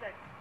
six.